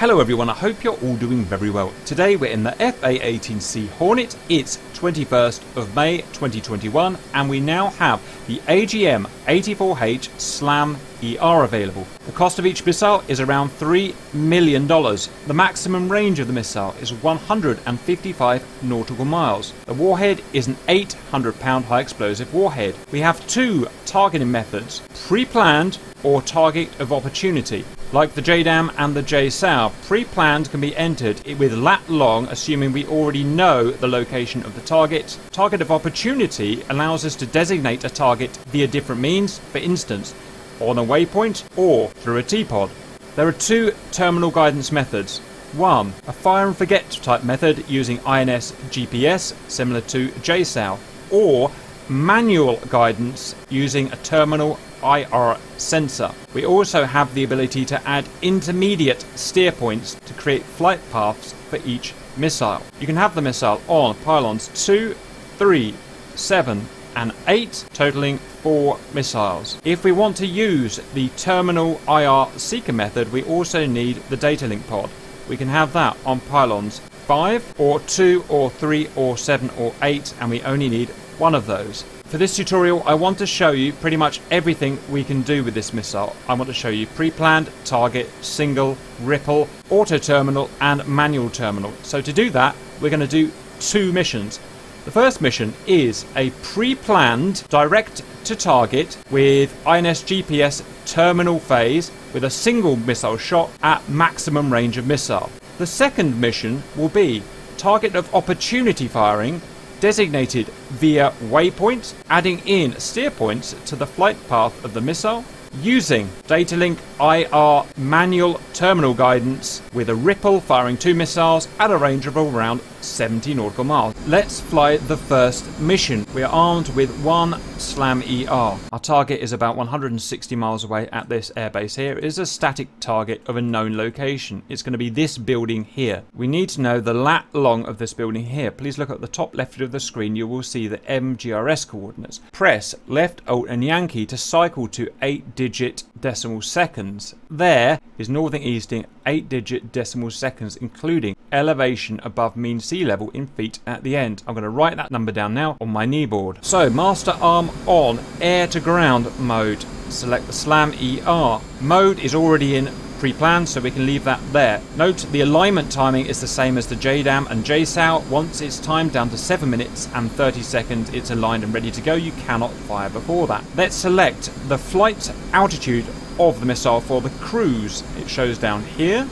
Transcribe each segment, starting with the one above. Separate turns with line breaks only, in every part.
Hello everyone, I hope you're all doing very well. Today we're in the FA-18C Hornet. It's 21st of May 2021 and we now have the AGM-84H SLAM ER available. The cost of each missile is around $3 million. The maximum range of the missile is 155 nautical miles. The warhead is an 800 pound high explosive warhead. We have two targeting methods, pre-planned or target of opportunity. Like the JDAM and the JSOW, pre-planned can be entered with lat long assuming we already know the location of the target. Target of opportunity allows us to designate a target via different means, for instance, on a waypoint or through a T-pod. There are two terminal guidance methods. One, a fire and forget type method using INS GPS similar to JSOW, or manual guidance using a terminal IR sensor. We also have the ability to add intermediate steer points to create flight paths for each missile. You can have the missile on pylons 2, 3, 7 and 8, totaling 4 missiles. If we want to use the terminal IR seeker method, we also need the data link pod. We can have that on pylons 5 or 2 or 3 or 7 or 8 and we only need one of those. For this tutorial, I want to show you pretty much everything we can do with this missile. I want to show you pre-planned, target, single, ripple, auto terminal, and manual terminal. So to do that, we're going to do two missions. The first mission is a pre-planned direct to target with INS GPS terminal phase with a single missile shot at maximum range of missile. The second mission will be target of opportunity firing designated via waypoint, adding in steer points to the flight path of the missile, using Datalink IR manual terminal guidance with a Ripple firing two missiles at a range of around 70 nautical miles. Let's fly the first mission. We are armed with one SLAM ER. Our target is about 160 miles away at this airbase here. It is a static target of a known location. It's going to be this building here. We need to know the lat long of this building here. Please look at the top left of the screen. You will see the MGRS coordinates. Press left alt and Yankee to cycle to 8 digit decimal seconds. There is northern easting 8 digit decimal seconds including elevation above mean sea level in feet at the end. I'm going to write that number down now on my knee board. So master arm on air to ground mode. Select the SLAM ER. Mode is already in pre-planned so we can leave that there. Note the alignment timing is the same as the JDAM and JSOW. Once it's timed down to 7 minutes and 30 seconds it's aligned and ready to go. You cannot fire before that. Let's select the flight altitude of the missile for the cruise. It shows down here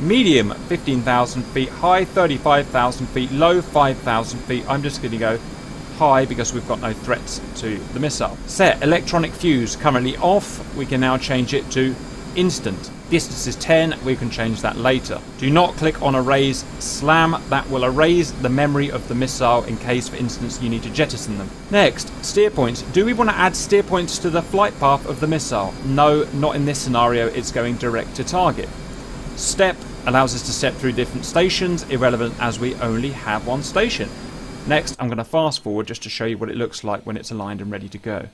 medium 15,000 feet, high 35,000 feet, low 5,000 feet. I'm just going to go high because we've got no threats to the missile. Set electronic fuse currently off. We can now change it to instant. Distance is 10, we can change that later. Do not click on erase slam, that will erase the memory of the missile in case, for instance, you need to jettison them. Next, steer points. Do we want to add steer points to the flight path of the missile? No, not in this scenario, it's going direct to target. Step allows us to step through different stations, irrelevant as we only have one station. Next, I'm going to fast forward just to show you what it looks like when it's aligned and ready to go.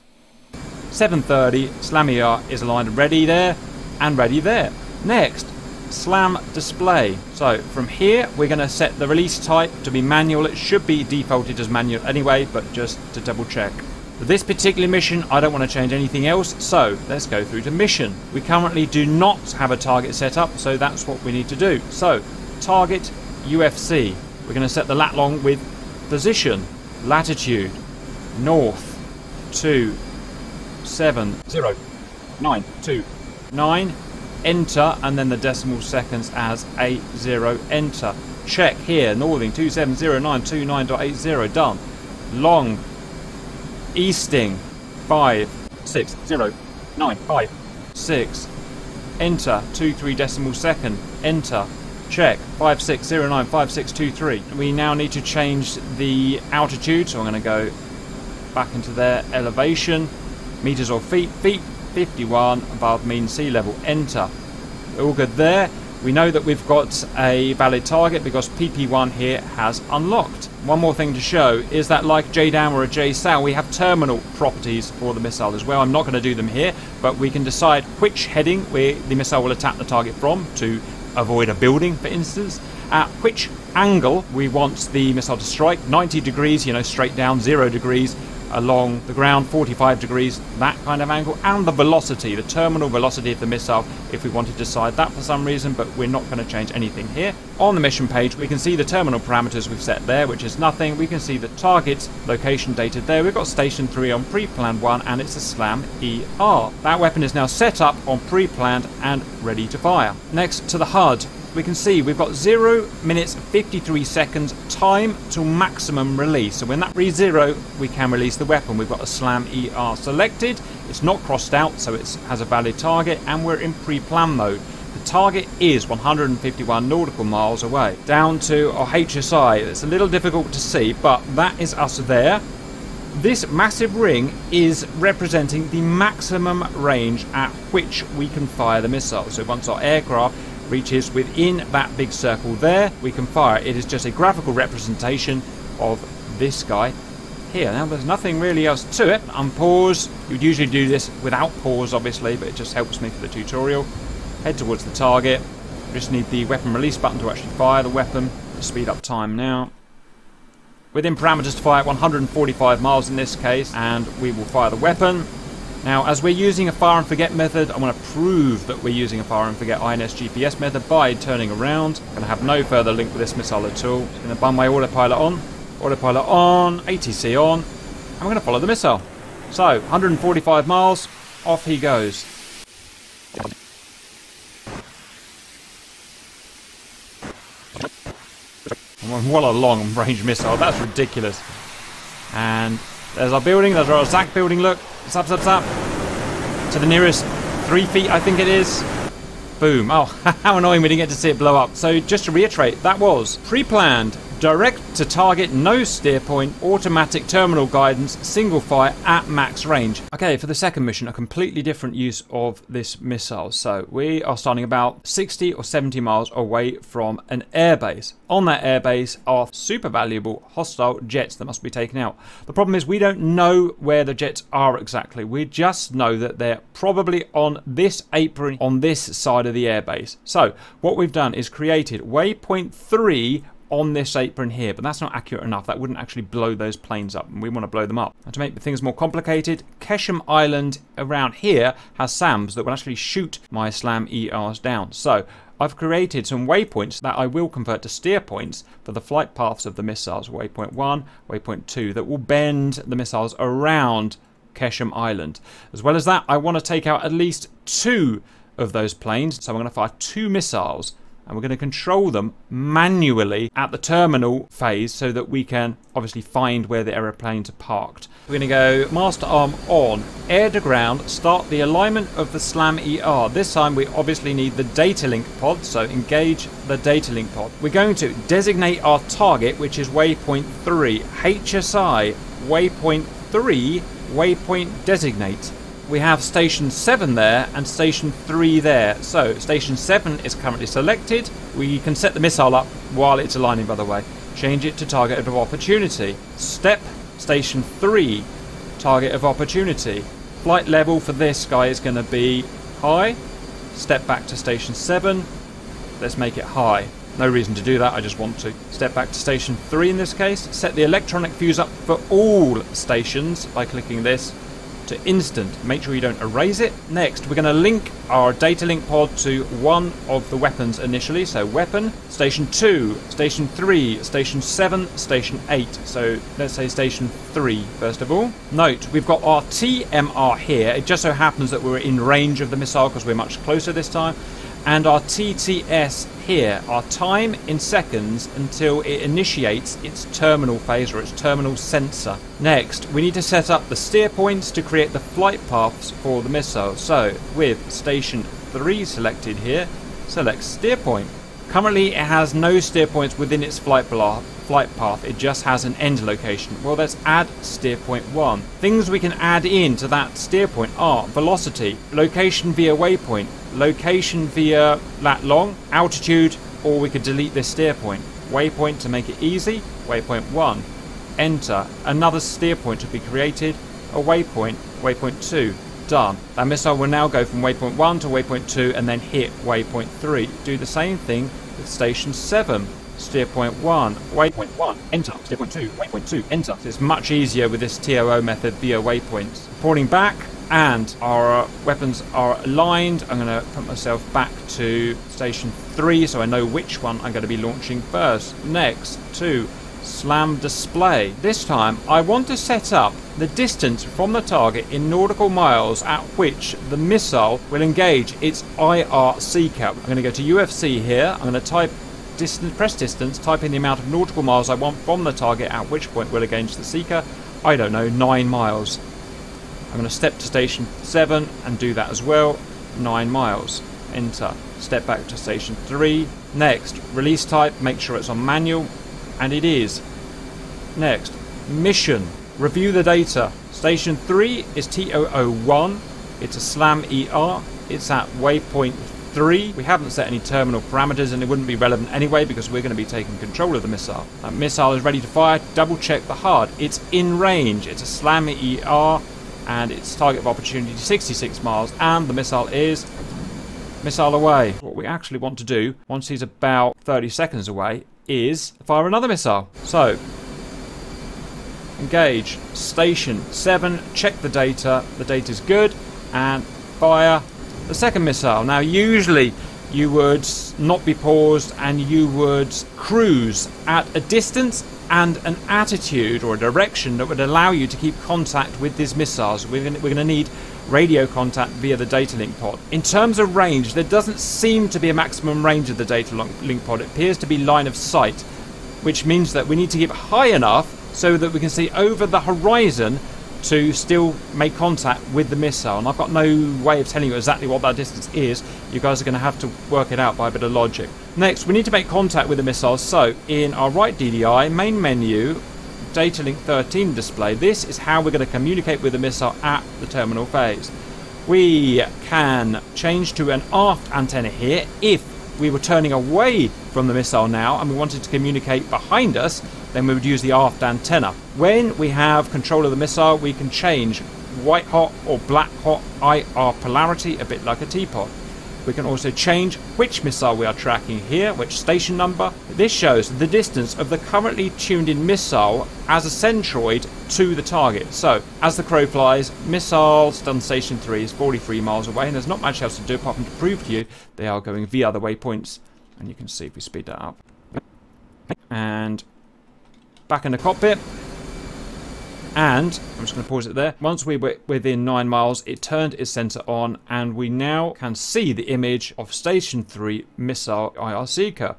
730, SLAM ER is aligned and ready there, and ready there. Next, SLAM display. So from here, we're going to set the release type to be manual. It should be defaulted as manual anyway, but just to double check. For this particular mission, I don't want to change anything else, so let's go through to mission. We currently do not have a target set up, so that's what we need to do. So, target UFC. We're going to set the lat long with position, latitude, north, 2, 7, 0, 9, 2, 9, enter, and then the decimal seconds as 8, 0, enter. Check here, northing 270929.80, done. Long, Easting. Five, six, zero, nine, five, six. Enter. Two, three decimal second. Enter. Check. Five, six, zero, nine, five, six, two, three. We now need to change the altitude, so I'm going to go back into their elevation. Meters or feet. Feet 51 above mean sea level. Enter. All good there. We know that we've got a valid target because PP1 here has unlocked. One more thing to show is that like JDAM or a JSOW, we have terminal properties for the missile as well. I'm not going to do them here, but we can decide which heading we, the missile will attack the target from to avoid a building, for instance. At which angle we want the missile to strike 90 degrees, you know, straight down, 0 degrees, along the ground 45 degrees, that kind of angle, and the velocity, the terminal velocity of the missile, if we wanted to decide that for some reason, but we're not going to change anything here. On the mission page, we can see the terminal parameters we've set there, which is nothing. We can see the target location dated there. We've got Station 3 on pre-planned 1, and it's a SLAM ER. That weapon is now set up on pre-planned and ready to fire. Next to the HUD, we can see we've got 0 minutes 53 seconds time to maximum release. So when that reads 0, we can release the weapon. We've got a SLAM ER selected. It's not crossed out, so it has a valid target, and we're in pre-plan mode. The target is 151 nautical miles away. Down to our HSI. It's a little difficult to see, but that is us there. This massive ring is representing the maximum range at which we can fire the missile. So once our aircraft reaches within that big circle there, we can fire. It is just a graphical representation of this guy here. Now there's nothing really else to it. Unpause. You'd usually do this without pause obviously, but it just helps me for the tutorial. Head towards the target. Just need the weapon release button to actually fire the weapon. Speed up time now. Within parameters to fire 145 miles in this case, and we will fire the weapon. Now, as we're using a fire and forget method, I want to prove that we're using a fire and forget INS GPS method by turning around. I'm going to have no further link with this missile at all. I'm going to bung my autopilot on. Autopilot on, ATC on. and we're going to follow the missile. So, 145 miles, off he goes. What a long range missile, that's ridiculous. And there's our building, there's our ZAC building, look. Zap, zap, zap. To the nearest three feet, I think it is. Boom. Oh, how annoying we didn't get to see it blow up. So just to reiterate, that was pre-planned direct to target, no steer point, automatic terminal guidance, single fire at max range. Okay, for the second mission, a completely different use of this missile. So we are starting about 60 or 70 miles away from an airbase. On that airbase are super valuable hostile jets that must be taken out. The problem is we don't know where the jets are exactly. We just know that they're probably on this apron on this side of the airbase. So what we've done is created waypoint 3 on this apron here, but that's not accurate enough. That wouldn't actually blow those planes up, and we want to blow them up. And to make things more complicated, Qeshm Island around here has SAMs that will actually shoot my SLAM ERs down. So I've created some waypoints that I will convert to steer points for the flight paths of the missiles, waypoint 1, waypoint 2, that will bend the missiles around Qeshm Island. As well as that, I want to take out at least two of those planes, so I'm going to fire two missiles and we're going to control them manually at the terminal phase so that we can obviously find where the aeroplanes are parked. We're going to go master arm on, air to ground, start the alignment of the SLAM ER. This time we obviously need the data link pod, so engage the data link pod. We're going to designate our target, which is waypoint 3, HSI, waypoint 3, waypoint designate we have station 7 there and station 3 there. So station 7 is currently selected. We can set the missile up while it's aligning by the way. Change it to target of opportunity. Step station 3, target of opportunity. Flight level for this guy is going to be high. Step back to station 7. Let's make it high. No reason to do that, I just want to. Step back to station 3 in this case. Set the electronic fuse up for all stations by clicking this to instant. Make sure you don't erase it. Next, we're going to link our data link pod to one of the weapons initially. So weapon, station 2, station 3, station 7, station 8. So let's say station 3 first of all. Note, we've got our TMR here. It just so happens that we're in range of the missile because we're much closer this time and our TTS here, our time in seconds until it initiates its terminal phase or its terminal sensor. Next, we need to set up the steer points to create the flight paths for the missile. So, with station 3 selected here, select steer point. Currently, it has no steer points within its flight flight path, it just has an end location. Well, let's add steer point 1. Things we can add in to that steer point are velocity, location via waypoint, location via lat long, altitude, or we could delete this steer point. Waypoint to make it easy, waypoint 1. Enter. Another steer point to be created, a waypoint, waypoint 2. Done. That missile will now go from waypoint 1 to waypoint 2 and then hit waypoint 3. Do the same thing with station 7. Steer point 1, waypoint 1, enter. Steer point 2, waypoint 2, enter. So it's much easier with this TOO method via waypoints. Reporting back, and our weapons are aligned. I'm going to put myself back to station 3 so I know which one I'm going to be launching first. Next, to SLAM display. This time I want to set up the distance from the target in nautical miles at which the missile will engage its IR seeker. I'm going to go to UFC here. I'm going to type distance, press distance, type in the amount of nautical miles I want from the target at which point will engage the seeker. I don't know, 9 miles. I'm going to step to station 7 and do that as well. 9 miles. Enter. Step back to station 3. Next, release type, make sure it's on manual. And it is. Next, mission. Review the data. Station 3 is TOO1. It's a SLAM ER. It's at waypoint 3. We haven't set any terminal parameters and it wouldn't be relevant anyway because we're going to be taking control of the missile. That missile is ready to fire. Double check the HUD. It's in range. It's a SLAM ER and its target of opportunity 66 miles and the missile is missile away. What we actually want to do once he's about 30 seconds away is fire another missile. So engage station 7 check the data the data is good and fire the second missile. Now usually you would not be paused and you would cruise at a distance and an attitude or a direction that would allow you to keep contact with these missiles. We're going to need radio contact via the data link pod. In terms of range, there doesn't seem to be a maximum range of the data link pod. It appears to be line of sight, which means that we need to keep high enough so that we can see over the horizon to still make contact with the missile. And I've got no way of telling you exactly what that distance is. You guys are going to have to work it out by a bit of logic. Next, we need to make contact with the missile. So, in our right DDI, main menu, data link 13 display, this is how we're going to communicate with the missile at the terminal phase. We can change to an aft antenna here if we were turning away from the missile now and we wanted to communicate behind us, then we would use the aft antenna. When we have control of the missile, we can change white hot or black hot IR polarity, a bit like a T-pod. We can also change which missile we are tracking here, which station number. This shows the distance of the currently tuned in missile as a centroid to the target. So, as the crow flies, missile done station 3 is 43 miles away, and there's not much else to do apart from to prove to you they are going via the waypoints. And you can see if we speed that up. And back in the cockpit. And I'm just going to pause it there. Once we were within 9 miles, it turned its sensor on, and we now can see the image of Station 3 missile IR Seeker.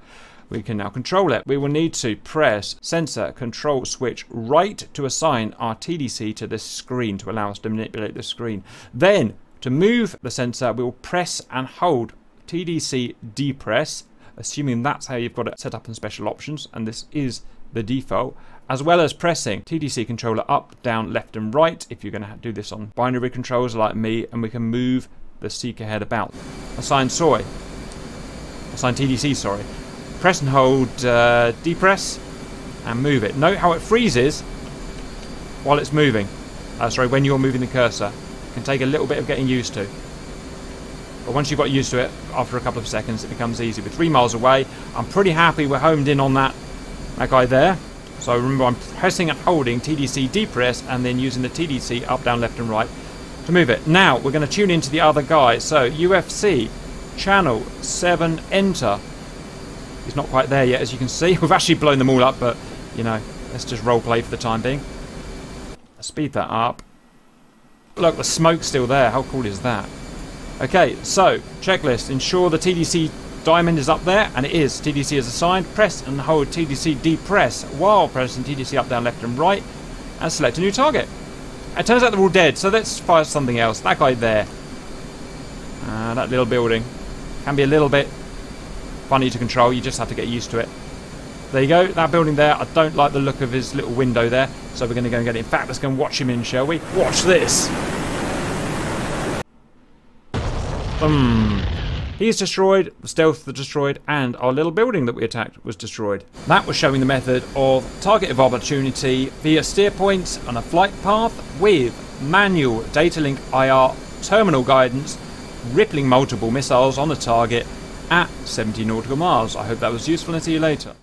We can now control it. We will need to press sensor control switch right to assign our TDC to this screen to allow us to manipulate the screen. Then, to move the sensor, we will press and hold TDC depress, assuming that's how you've got it set up in special options, and this is the default as well as pressing TDC controller up, down, left and right if you're going to do this on binary controls like me and we can move the seeker head about. Assign soy. Assign TDC, sorry. Press and hold uh, depress and move it. Note how it freezes while it's moving. Uh, sorry, when you're moving the cursor. It can take a little bit of getting used to. But once you've got used to it, after a couple of seconds, it becomes easy. We're three miles away. I'm pretty happy we're homed in on that, that guy there. So remember I'm pressing and holding TDC depress and then using the TDC up, down, left and right to move it. Now we're going to tune into the other guy. So UFC channel 7 enter. He's not quite there yet as you can see. We've actually blown them all up but you know let's just role play for the time being. speed that up. Look the smoke's still there. How cool is that? Okay so checklist. Ensure the TDC diamond is up there, and it is. TDC is assigned. Press and hold TDC depress while pressing TDC up, down, left, and right, and select a new target. It turns out they're all dead, so let's fire something else. That guy there. Uh, that little building. Can be a little bit funny to control, you just have to get used to it. There you go, that building there, I don't like the look of his little window there, so we're going to go and get it. In fact, let's go and watch him in, shall we? Watch this! Boom. He is destroyed, the stealth destroyed, and our little building that we attacked was destroyed. That was showing the method of target of opportunity via steer points on a flight path with manual data link IR terminal guidance, rippling multiple missiles on the target at 70 nautical miles. I hope that was useful and see you later.